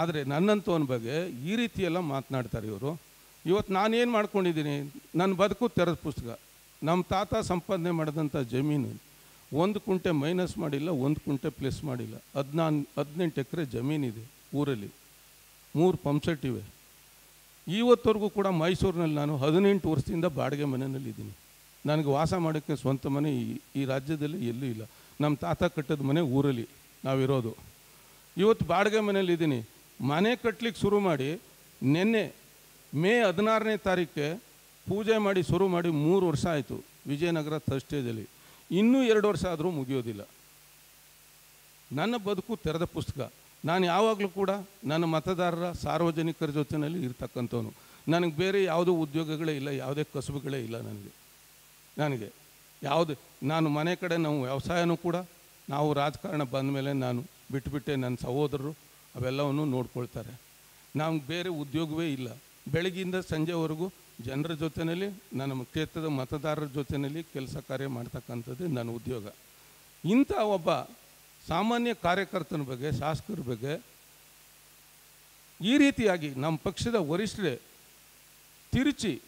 ಆದರೆ ನನ್ನಂಥವನ ಬಗ್ಗೆ ಈ ರೀತಿಯೆಲ್ಲ ಮಾತನಾಡ್ತಾರೆ ಇವರು. ಇವತ್ತು ನಾನೇನು ಮಾಡ್ಕೊಂಡಿದ್ದೀನಿ ನನ್ನ ಬದುಕು ತೆರೆದ ಪುಸ್ತಕ. ನಮ್ಮ ತಾತ ಸಂಪಾದನೆ ಮಾಡಿದಂಥ ಜಮೀನು, ಒಂದು ಕುಂಟೆ ಮೈನಸ್ ಮಾಡಿಲ್ಲ, ಒಂದು ಕುಂಟೆ ಪ್ಲಸ್ ಮಾಡಿಲ್ಲ. ಹದಿನಾನ್, ಹದಿನೆಂಟು ಎಕರೆ ಜಮೀನಿದೆ ಊರಲ್ಲಿ. ಮೂರು ಪಂಪ್ಸೆಟ್ ಇವೆ. ಇವತ್ತವರೆಗೂ ಕೂಡ ಮೈಸೂರಿನಲ್ಲಿ ನಾನು ಹದಿನೆಂಟು ವರ್ಷದಿಂದ ಬಾಡಿಗೆ ಮನೆಯಲ್ಲಿ ಇದ್ದೀನಿ. ನನಗೆ ವಾಸ ಮಾಡೋಕ್ಕೆ ಸ್ವಂತ ಮನೆ ಈ ಈ ರಾಜ್ಯದಲ್ಲಿ ಎಲ್ಲೂ ಇಲ್ಲ. ನಮ್ಮ ತಾತ ಕಟ್ಟಿದ ಮನೆ ಊರಲ್ಲಿ ನಾವಿರೋದು. ಇವತ್ತು ಬಾಡಿಗೆ ಮನೆಯಲ್ಲಿದ್ದೀನಿ ಮನೆ ಕಟ್ಟಲಿಕ್ಕೆ ಶುರು ಮಾಡಿ ನಿನ್ನೆ ಮೇ ಹದಿನಾರನೇ ತಾರೀಕೆ ಪೂಜೆ ಮಾಡಿ ಶುರು ಮಾಡಿ ಮೂರು ವರ್ಷ ಆಯಿತು ವಿಜಯನಗರ ಥರ್ಸ್ಟೇಜಲ್ಲಿ ಇನ್ನೂ ಎರಡು ವರ್ಷ ಆದರೂ ಮುಗಿಯೋದಿಲ್ಲ. ನನ್ನ ಬದುಕು ತೆರೆದ ಪುಸ್ತಕ. ನಾನು ಯಾವಾಗಲೂ ಕೂಡ ನನ್ನ ಮತದಾರರ ಸಾರ್ವಜನಿಕರ ಜೊತೆಯಲ್ಲಿ ಇರ್ತಕ್ಕಂಥವನು. ನನಗೆ ಬೇರೆ ಯಾವುದೂ ಉದ್ಯೋಗಗಳೇ ಇಲ್ಲ, ಯಾವುದೇ ಕಸುಬುಗಳೇ ಇಲ್ಲ ನನಗೆ. ನನಗೆ ಯಾವುದೇ, ನಾನು ಮನೆ ಕಡೆ ನಾವು ವ್ಯವಸಾಯನೂ ಕೂಡ, ನಾವು ರಾಜಕಾರಣ ಬಂದ ಮೇಲೆ ನಾನು ಬಿಟ್ಟುಬಿಟ್ಟೆ ನನ್ನ ಸಹೋದರರು. ಅವೆಲ್ಲವನ್ನು ನೋಡ್ಕೊಳ್ತಾರೆ. ನಮ್ಗೆ ಬೇರೆ ಉದ್ಯೋಗವೇ ಇಲ್ಲ. ಬೆಳಗ್ಗಿಂದ ಸಂಜೆವರೆಗೂ ಜನರ ಜೊತೆಯಲ್ಲಿ, ನನ್ನ ಕ್ಷೇತ್ರದ ಮತದಾರರ ಜೊತೆಯಲ್ಲಿ ಕೆಲಸ ಕಾರ್ಯ ಮಾಡ್ತಕ್ಕಂಥದ್ದೇ ನನ್ನ ಉದ್ಯೋಗ. ಇಂಥ ಒಬ್ಬ ಸಾಮಾನ್ಯ ಕಾರ್ಯಕರ್ತನ ಬಗ್ಗೆ, ಶಾಸಕರ ಬಗ್ಗೆ ಈ ರೀತಿಯಾಗಿ ನಮ್ಮ ಪಕ್ಷದ ವರಿಷ್ಠರೇ ತಿರುಚಿ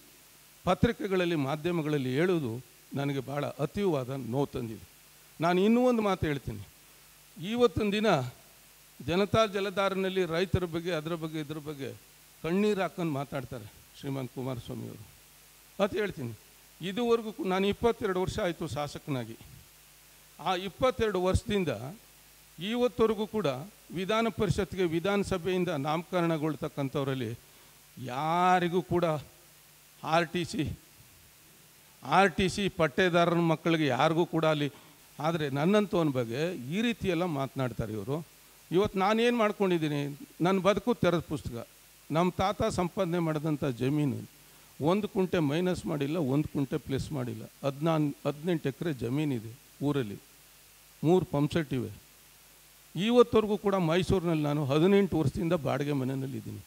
ಪತ್ರಿಕೆಗಳಲ್ಲಿ, ಮಾಧ್ಯಮಗಳಲ್ಲಿ ಹೇಳುವುದು ನನಗೆ ಭಾಳ ಅತೀವಾದ ನೋವು ತಂದಿದೆ. ನಾನು ಇನ್ನೂ ಒಂದು ಮಾತು ಹೇಳ್ತೀನಿ. ಇವತ್ತೊಂದು ದಿನ ಜನತಾ ಜಲಧಾರನಲ್ಲಿ ರೈತರ ಬಗ್ಗೆ, ಅದರ ಬಗ್ಗೆ, ಇದ್ರ ಬಗ್ಗೆ ಕಣ್ಣೀರು ಹಾಕೊಂಡು ಮಾತಾಡ್ತಾರೆ ಶ್ರೀಮಂತ್ ಕುಮಾರಸ್ವಾಮಿಯವರು ಅದು ಹೇಳ್ತೀನಿ. ಇದುವರೆಗೂ ನಾನು ಇಪ್ಪತ್ತೆರಡು ವರ್ಷ ಆಯಿತು ಶಾಸಕನಾಗಿ. ಆ ಇಪ್ಪತ್ತೆರಡು ವರ್ಷದಿಂದ ಇವತ್ತವರೆಗೂ ಕೂಡ ವಿಧಾನ ಪರಿಷತ್ಗೆ ವಿಧಾನಸಭೆಯಿಂದ ನಾಮಕರಣಗೊಳ್ತಕ್ಕಂಥವರಲ್ಲಿ ಯಾರಿಗೂ ಕೂಡ R T C, R T C ಪಟ್ಟೇದಾರರ ಮಕ್ಕಳಿಗೆ ಯಾರಿಗೂ ಕೂಡ ಅಲ್ಲಿ, ಆದರೆ ನನ್ನಂಥವನ ಬಗ್ಗೆ ಈ ರೀತಿಯೆಲ್ಲ ಮಾತನಾಡ್ತಾರೆ ಇವರು. ಇವತ್ತು ನಾನೇನು ಮಾಡ್ಕೊಂಡಿದ್ದೀನಿ? ನನ್ನ ಬದುಕು ತೆರೆದ ಪುಸ್ತಕ. ನಮ್ಮ ತಾತ ಸಂಪಾದನೆ ಮಾಡಿದಂಥ ಜಮೀನು. ಒಂದು ಕುಂಟೆ ಮೈನಸ್ ಮಾಡಿಲ್ಲ, ಒಂದು ಕುಂಟೆ ಪ್ಲಸ್ ಮಾಡಿಲ್ಲ. ಹದಿನಾನ್, ಹದಿನೆಂಟು ಎಕರೆ ಜಮೀನಿದೆ ಊರಲ್ಲಿ. ಮೂರು ಪಂಪ್ಸೆಟ್ ಇವೆ. ಇವತ್ತವರೆಗೂ ಕೂಡ ಮೈಸೂರಿನಲ್ಲಿ ನಾನು ಹದಿನೆಂಟು ವರ್ಷದಿಂದ ಬಾಡಿಗೆ ಮನೆಯಲ್ಲಿ ಇದ್ದೀನಿ